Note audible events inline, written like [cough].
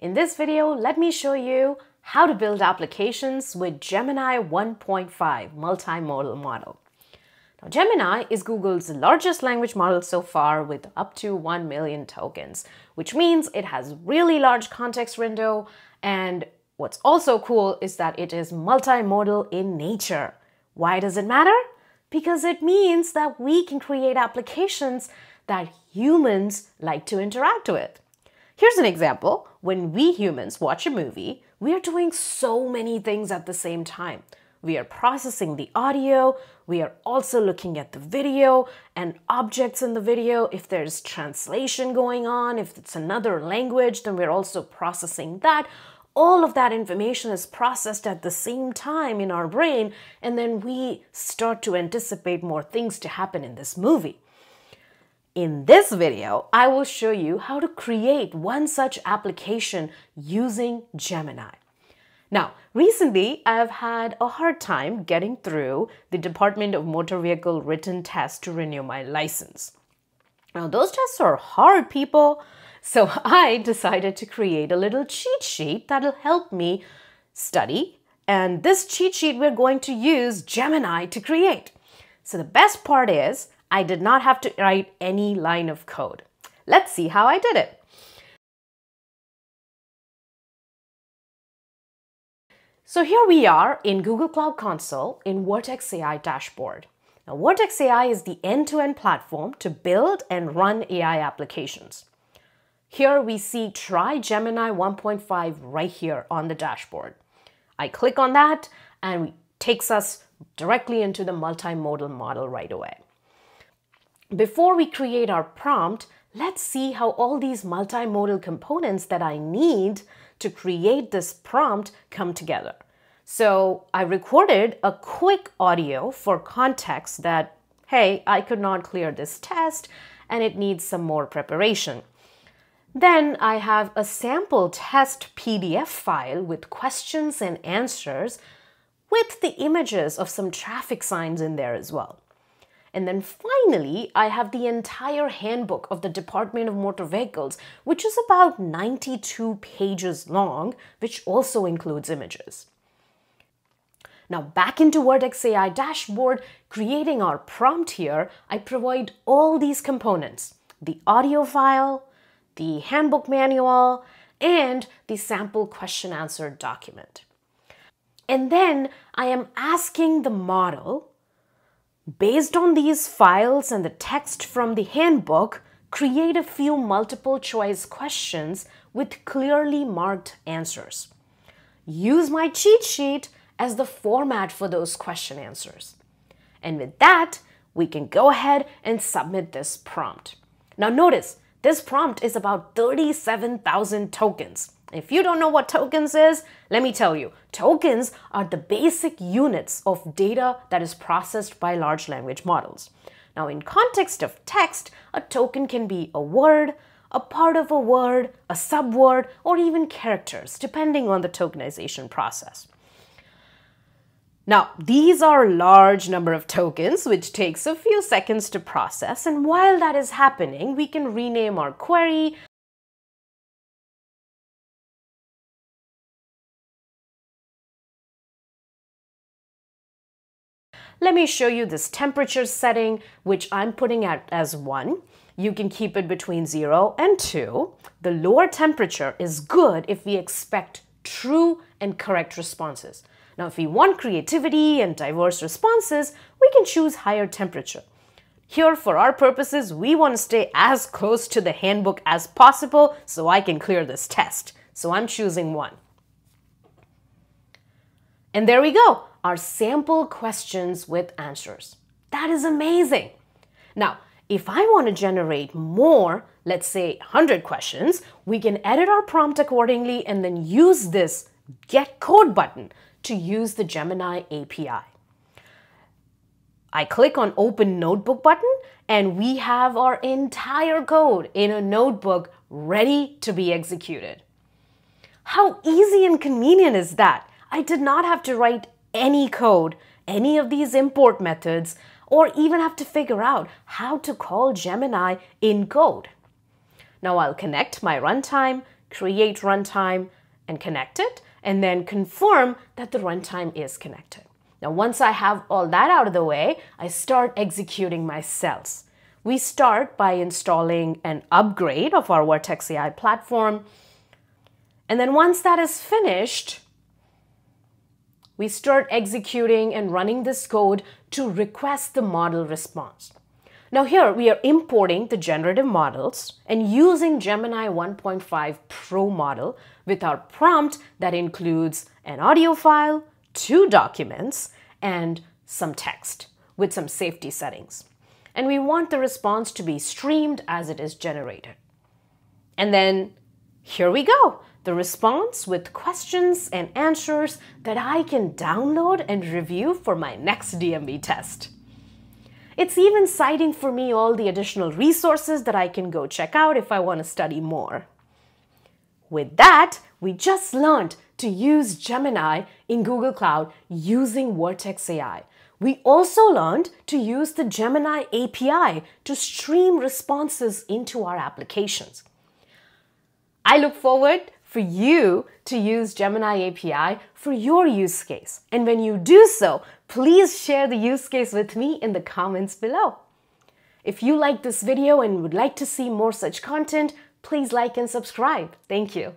In this video, let me show you how to build applications with Gemini 1.5 multimodal model. Now, Gemini is Google's largest language model so far with up to 1 million tokens, which means it has really large context window and what's also cool is that it is multimodal in nature. Why does it matter? Because it means that we can create applications that humans like to interact with. Here's an example. When we humans watch a movie, we are doing so many things at the same time. We are processing the audio, we are also looking at the video and objects in the video. If there's translation going on, if it's another language, then we're also processing that. All of that information is processed at the same time in our brain, and then we start to anticipate more things to happen in this movie. In this video, I will show you how to create one such application using Gemini. Now, recently I've had a hard time getting through the Department of Motor Vehicle written test to renew my license. Now, those tests are hard, people. So [laughs] I decided to create a little cheat sheet that'll help me study. And this cheat sheet we're going to use Gemini to create. So the best part is I did not have to write any line of code. Let's see how I did it. So here we are in Google Cloud Console in Vertex AI dashboard. Now, Vertex AI is the end-to-end -end platform to build and run AI applications. Here we see Try Gemini 1.5 right here on the dashboard. I click on that and it takes us directly into the multimodal model right away. Before we create our prompt, let's see how all these multimodal components that I need to create this prompt come together. So I recorded a quick audio for context that, hey, I could not clear this test and it needs some more preparation. Then I have a sample test PDF file with questions and answers with the images of some traffic signs in there as well. And then finally, I have the entire handbook of the Department of Motor Vehicles, which is about 92 pages long, which also includes images. Now back into Vertex AI dashboard, creating our prompt here, I provide all these components, the audio file, the handbook manual, and the sample question answer document. And then I am asking the model Based on these files and the text from the handbook, create a few multiple choice questions with clearly marked answers. Use my cheat sheet as the format for those question answers. And with that, we can go ahead and submit this prompt. Now notice, this prompt is about 37,000 tokens. If you don't know what tokens is, let me tell you. Tokens are the basic units of data that is processed by large language models. Now, in context of text, a token can be a word, a part of a word, a subword, or even characters, depending on the tokenization process. Now, these are a large number of tokens, which takes a few seconds to process. And while that is happening, we can rename our query, Let me show you this temperature setting, which I'm putting at as 1. You can keep it between 0 and 2. The lower temperature is good if we expect true and correct responses. Now, if we want creativity and diverse responses, we can choose higher temperature. Here, for our purposes, we want to stay as close to the handbook as possible so I can clear this test. So I'm choosing 1. And there we go are sample questions with answers. That is amazing. Now, if I want to generate more, let's say 100 questions, we can edit our prompt accordingly and then use this get code button to use the Gemini API. I click on open notebook button and we have our entire code in a notebook ready to be executed. How easy and convenient is that? I did not have to write any code, any of these import methods, or even have to figure out how to call Gemini in code. Now I'll connect my runtime, create runtime, and connect it, and then confirm that the runtime is connected. Now, once I have all that out of the way, I start executing my cells. We start by installing an upgrade of our Vertex AI platform. And then once that is finished, we start executing and running this code to request the model response. Now here we are importing the generative models and using Gemini 1.5 Pro model with our prompt that includes an audio file, two documents, and some text with some safety settings. And we want the response to be streamed as it is generated. And then here we go the response with questions and answers that I can download and review for my next DMV test. It's even citing for me all the additional resources that I can go check out if I want to study more. With that, we just learned to use Gemini in Google Cloud using Vertex AI. We also learned to use the Gemini API to stream responses into our applications. I look forward for you to use Gemini API for your use case. And when you do so, please share the use case with me in the comments below. If you like this video and would like to see more such content, please like and subscribe. Thank you.